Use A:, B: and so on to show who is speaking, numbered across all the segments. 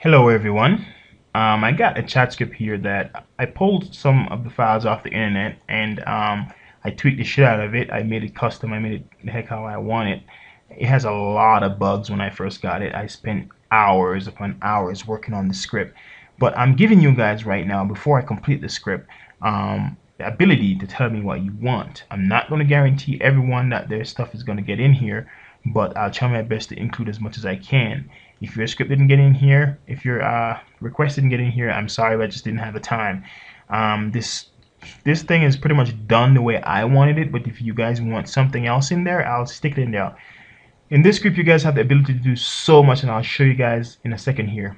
A: Hello everyone. Um, I got a chat script here that I pulled some of the files off the internet and um, I tweaked the shit out of it. I made it custom. I made it the heck how I want it. It has a lot of bugs when I first got it. I spent hours upon hours working on the script. But I'm giving you guys right now, before I complete the script, um, the ability to tell me what you want. I'm not going to guarantee everyone that their stuff is going to get in here, but I'll try my best to include as much as I can. If your script didn't get in here, if your uh, request didn't get in here, I'm sorry, but I just didn't have the time. Um, this this thing is pretty much done the way I wanted it, but if you guys want something else in there, I'll stick it in there. In this script, you guys have the ability to do so much, and I'll show you guys in a second here.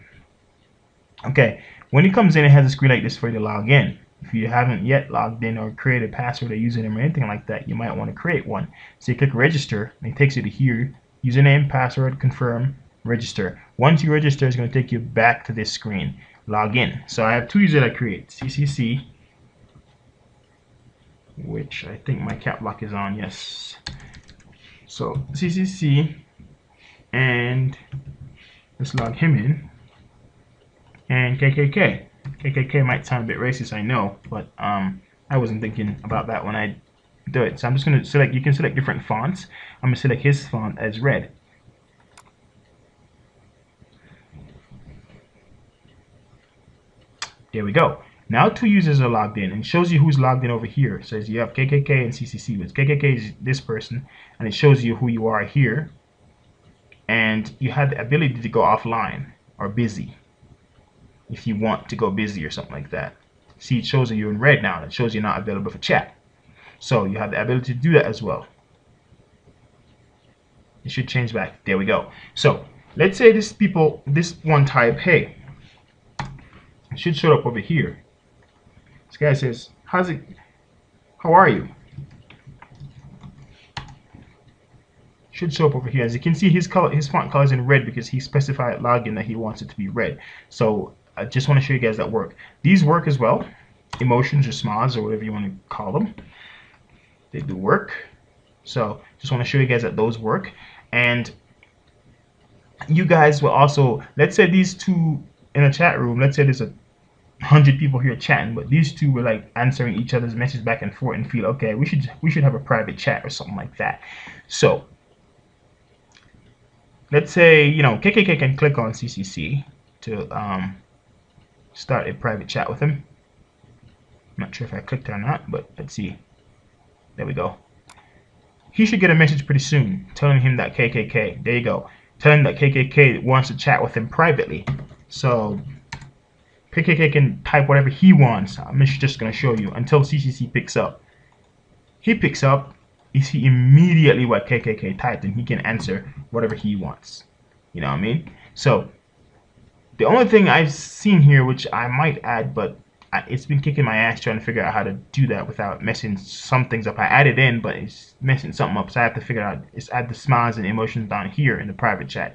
A: Okay, when it comes in, it has a screen like this for you to log in. If you haven't yet logged in or created a password or username or anything like that, you might want to create one. So you click register, and it takes you to here, username, password, confirm, register. Once you register, it's going to take you back to this screen. Log in. So I have two users I create, CCC, which I think my cap lock is on, yes. So CCC, and let's log him in, and KKK. KKK might sound a bit racist, I know, but um, I wasn't thinking about that when I do it. So I'm just going to select, you can select different fonts. I'm going to select his font as red. There we go. Now two users are logged in and shows you who's logged in over here. It says you have KKK and CCC. But KKK is this person and it shows you who you are here. And you have the ability to go offline or busy if you want to go busy or something like that. See, it shows you in red now. It shows you're not available for chat. So you have the ability to do that as well. It should change back. There we go. So let's say this people, this one type, hey, it should show up over here. This guy says, how's it, how are you? Should show up over here. As you can see, his color, his font color is in red because he specified login that he wants it to be red. So I just want to show you guys that work. These work as well. Emotions or smiles or whatever you want to call them. They do work. So just want to show you guys that those work. And you guys will also, let's say these two in a chat room, let's say there's a hundred people here chatting, but these two were like answering each other's messages back and forth and feel okay, we should we should have a private chat or something like that. So let's say you know KKK can click on CCC to um, start a private chat with him. I'm not sure if I clicked or not, but let's see. There we go. He should get a message pretty soon telling him that KKK. There you go. Telling that KKK wants to chat with him privately. So KKK can type whatever he wants. I'm just going to show you until CCC picks up. He picks up, you see immediately what KKK typed and he can answer whatever he wants. You know what I mean? So the only thing I've seen here, which I might add, but it's been kicking my ass trying to figure out how to do that without messing some things up. I added in, but it's messing something up, so I have to figure out. It's add the smiles and emotions down here in the private chat.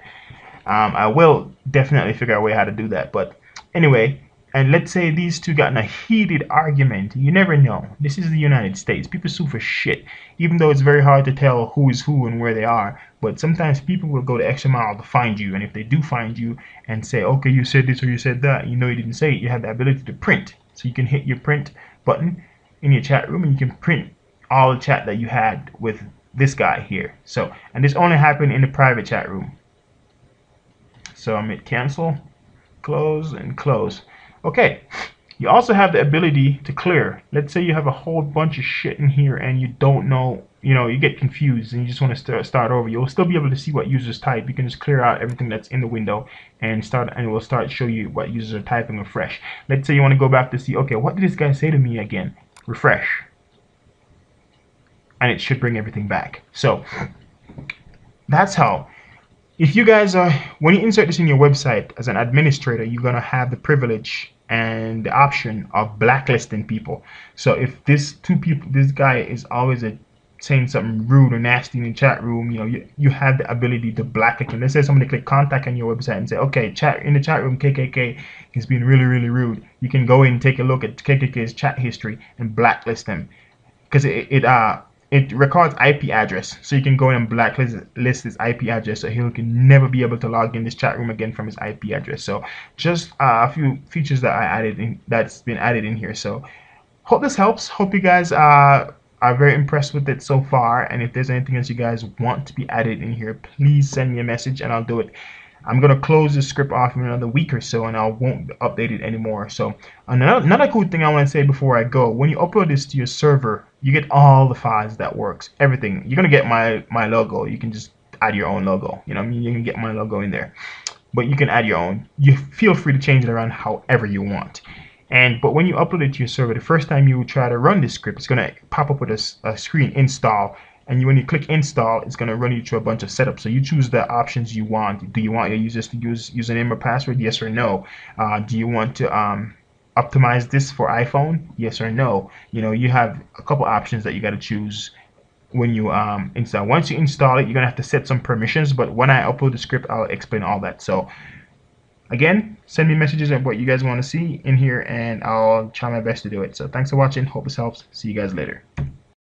A: Um, I will definitely figure out a way how to do that. But anyway, and let's say these two got in a heated argument. You never know. This is the United States. People sue for shit, even though it's very hard to tell who is who and where they are. But sometimes people will go the extra mile to find you. And if they do find you and say, okay, you said this or you said that, you know you didn't say it, you have the ability to print. So you can hit your print button in your chat room and you can print all the chat that you had with this guy here. So, and this only happened in the private chat room. So I'm at cancel, close, and close. Okay, you also have the ability to clear. Let's say you have a whole bunch of shit in here and you don't know, you know, you get confused and you just want to start, start over. You'll still be able to see what users type. You can just clear out everything that's in the window and start, and it will start show you what users are typing afresh. Let's say you want to go back to see, okay, what did this guy say to me again? Refresh. And it should bring everything back. So that's how if you guys are when you insert this in your website as an administrator you're going to have the privilege and the option of blacklisting people. So if this two people this guy is always a, saying something rude or nasty in the chat room you know you, you have the ability to blacklist him. Let's say somebody click contact on your website and say okay chat in the chat room kkk is being really really rude. You can go in and take a look at kkk's chat history and blacklist them because it, it uh it records IP address, so you can go in and blacklist list his IP address, so he can never be able to log in this chat room again from his IP address. So just uh, a few features that I added in that's been added in here. So hope this helps. Hope you guys uh, are very impressed with it so far. And if there's anything else you guys want to be added in here, please send me a message and I'll do it. I'm gonna close this script off in another week or so and I won't update it anymore. So another, another cool thing I want to say before I go, when you upload this to your server, you get all the files that works, everything. You're gonna get my my logo. You can just add your own logo. You know, I mean, you can get my logo in there, but you can add your own. You feel free to change it around however you want. And but when you upload it to your server, the first time you try to run this script, it's gonna pop up with a, a screen install and you, when you click install it's going to run you through a bunch of setups. So you choose the options you want. Do you want your users to use username or password? Yes or no. Uh, do you want to um, optimize this for iphone? Yes or no. You know you have a couple options that you got to choose when you um, install. Once you install it you're gonna have to set some permissions but when I upload the script I'll explain all that. So again send me messages of what you guys want to see in here and I'll try my best to do it. So thanks for watching. Hope this helps. See you guys later